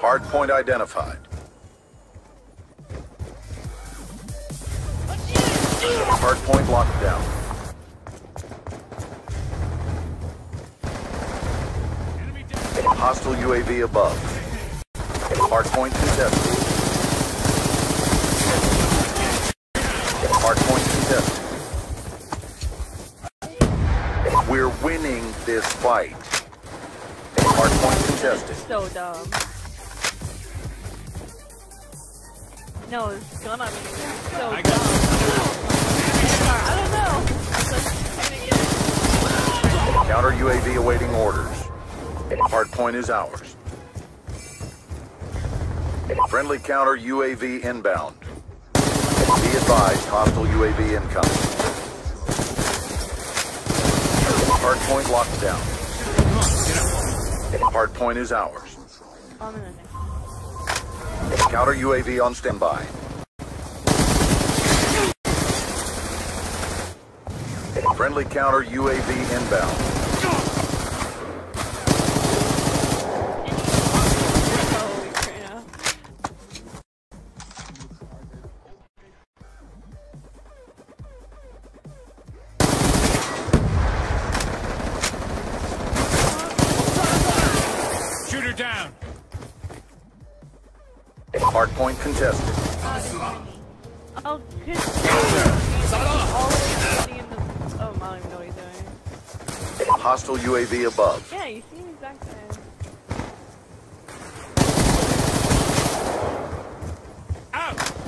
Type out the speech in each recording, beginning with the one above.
Hard point identified. Hard point locked down. Hostile UAV above. Hard point contested. Hard point contested. We're winning this fight. Hard point contested. So dumb. No, it's gonna be so I dumb. got I don't know. I'm gonna get Counter UAV awaiting orders. Hard point is ours. Friendly counter UAV inbound. Be advised, hostile UAV incoming. Hard point locked down. Hard point is ours. Counter UAV on standby. Friendly counter UAV inbound. Point contested. Oh, good. All the way in the. Oh, I don't even know what he's doing. Hostile UAV above. Yeah, you see the exact same. Out. Oh,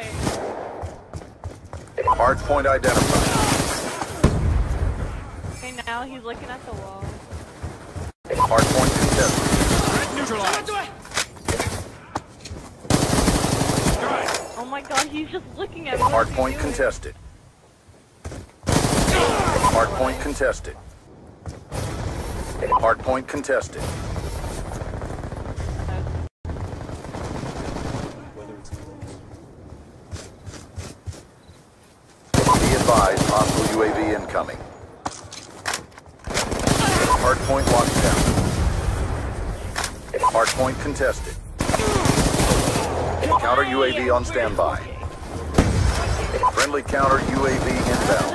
Gun Hard point identified. Okay, now he's looking at the wall. Hard point contested. Neutralized. Oh my god, he's just looking at me. What Hard point contested. Hard point contested. Hard point contested. Be advised, hostile UAV incoming. Hard point locked down. Hard point contested. Counter UAV on standby. Friendly counter UAV inbound.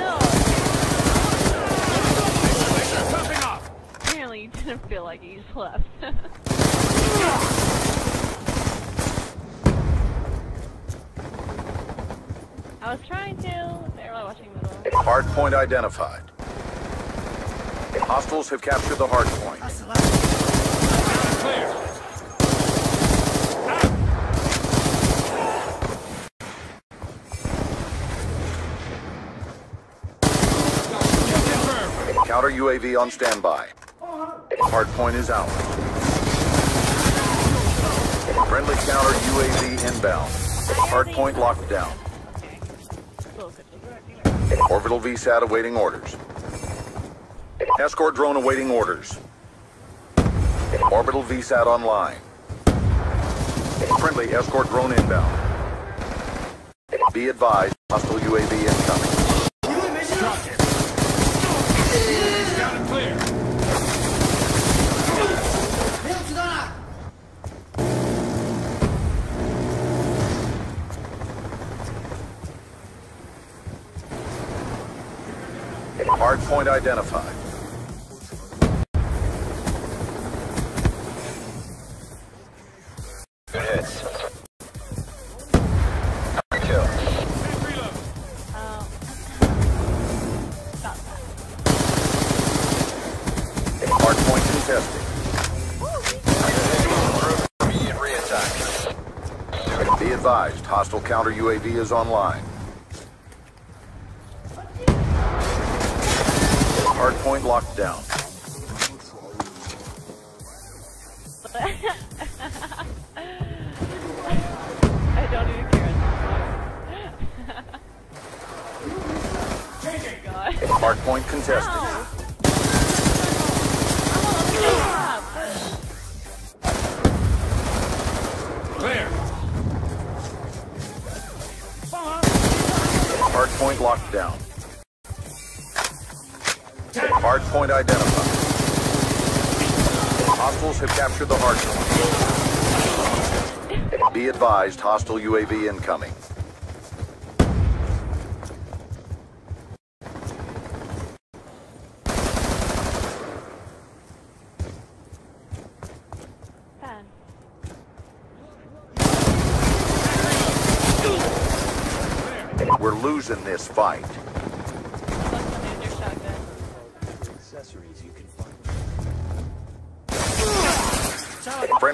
Apparently you didn't feel like he just left. I was trying to. Hard point identified. Hostiles have captured the hard point. Counter UAV on standby. Hard point is out. Friendly counter UAV inbound. Hard point locked down. Orbital VSAT awaiting orders. Escort drone awaiting orders. Orbital VSAT online. Friendly escort drone inbound. Be advised, hostile UAV incoming. Hard point identified. Good hits. Kill. Contested. Be advised, hostile counter UAV is online. Hard point locked down. I don't even care at this point. God. Hard contested. Ow. I'm on the Clear. Hard point locked down. Hard point identified. Hostiles have captured the hard point. Be advised, hostile UAV incoming. We're losing this fight.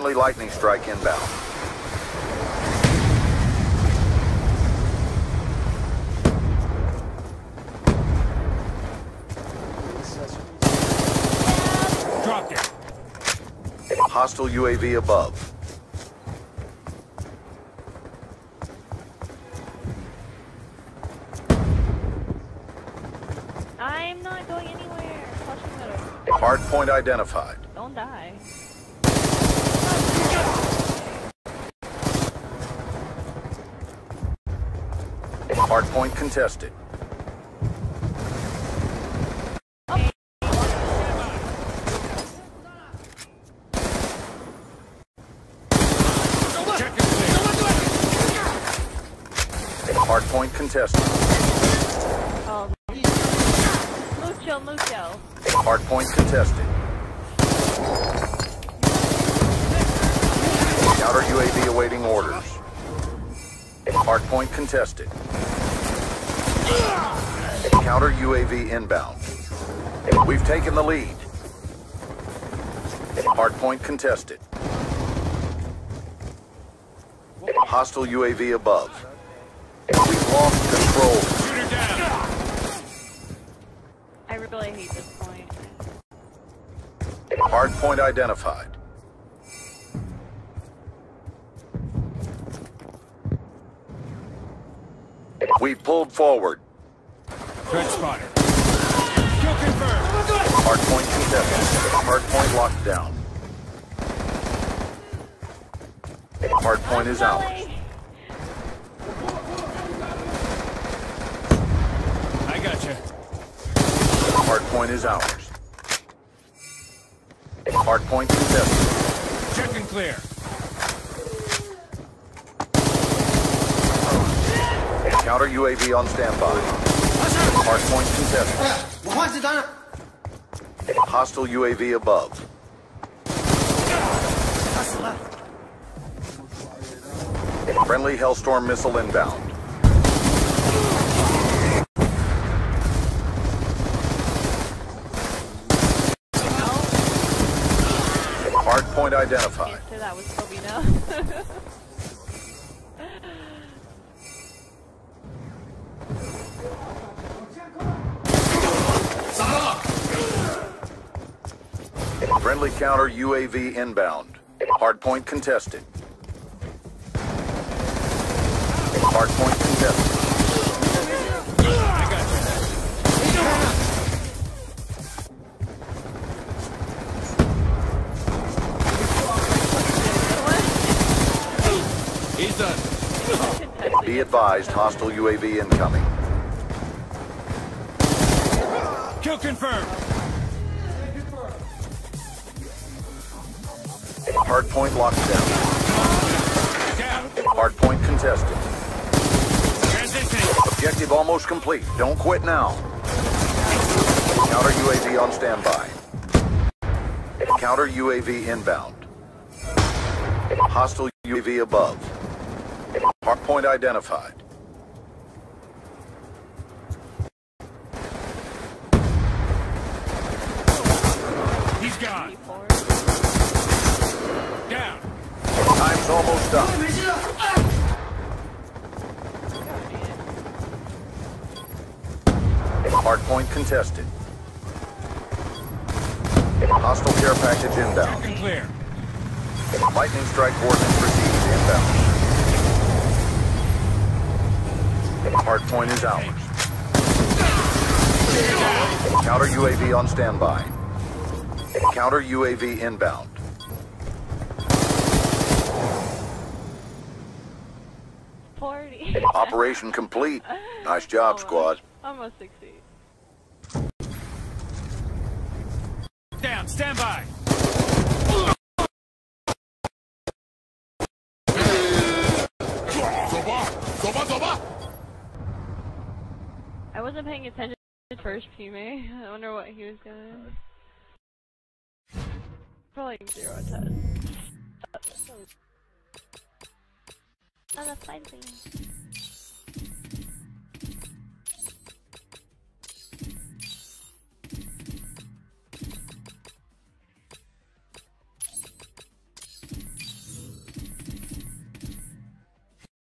Friendly lightning strike inbound. Dropped it. Hostile UAV above. I'm not going anywhere. Hard point identified. Don't die. Hard point contested. Check and clear. Hard point contested. Oh. Mucho, mucho. Hard point contested. Counter UAV awaiting orders. Hard point contested. Counter UAV inbound. We've taken the lead. Hardpoint contested. Hostile UAV above. We've lost control. Shooter down. I really hate this point. Hardpoint identified. Pulled forward. Threat spotter. Kill confirmed. Hard point contested. Hard point locked down. Hard point is ours. I got you. Hard point is ours. Hard point contested. Check and clear. Counter UAV on standby. Hardpoint contested. Hostile UAV above. Friendly Hellstorm missile inbound. Hardpoint identified. That was Friendly counter UAV inbound. Hardpoint contested. Hardpoint contested. I got you. He's done. Be advised, hostile UAV incoming. Kill confirmed. Hard point locked down. Hardpoint contested. Objective almost complete. Don't quit now. Counter UAV on standby. Counter UAV inbound. Hostile UAV above. Hardpoint identified. He's gone down. Time's almost up. Hardpoint contested. Hostile care package inbound. Clear. Lightning strike warning received inbound. Hardpoint is out. Counter UAV on standby. Counter UAV inbound. Forty. Operation complete. Nice job, Almost. squad. Almost succeed. Down, stand by. I wasn't paying attention to the first teammate. I wonder what he was doing. Probably zero zero ten. On the fighting.